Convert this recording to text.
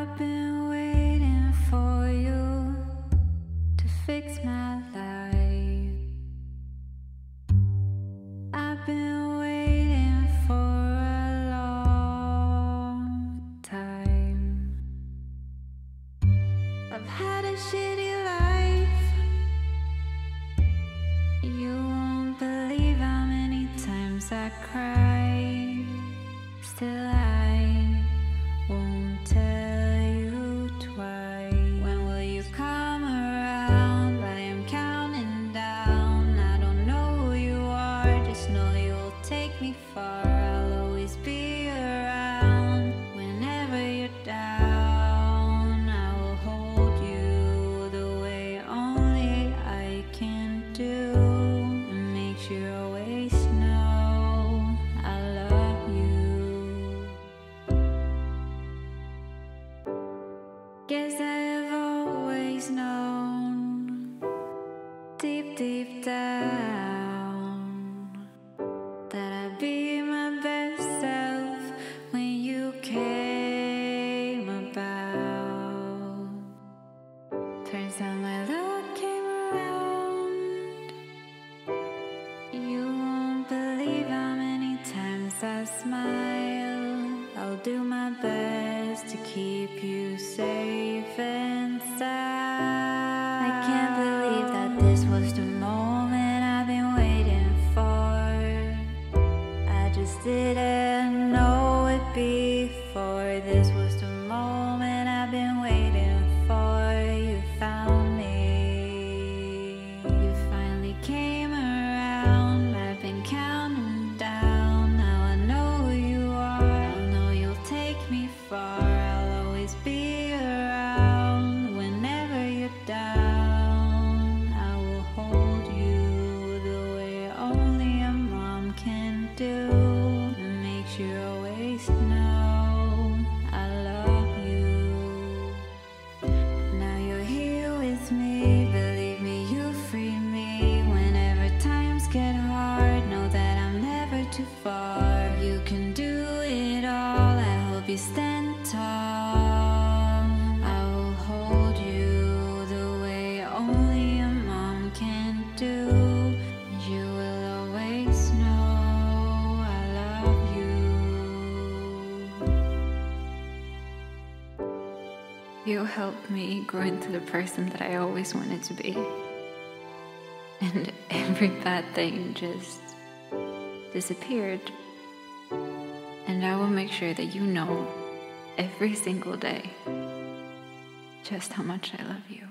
I've been waiting for you to fix my life. I've been waiting for a long time. I've had a shitty life. You won't believe how many times I cry. Still, I me far. I'll always be around whenever you're down. I will hold you the way only I can do. And make sure you always know I love you. Guess I have always known deep, deep down smile. I'll do my best to keep you safe and sound. I can't believe that this was the moment I've been waiting for. I just didn't know it before. This was the You helped me grow into the person that I always wanted to be. And every bad thing just disappeared. And I will make sure that you know every single day just how much I love you.